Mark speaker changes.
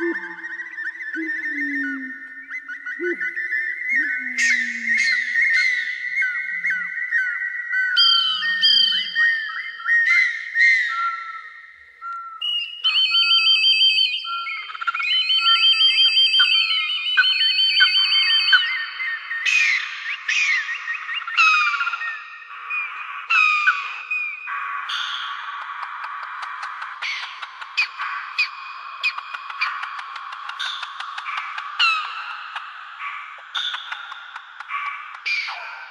Speaker 1: Woo!
Speaker 2: Thank you.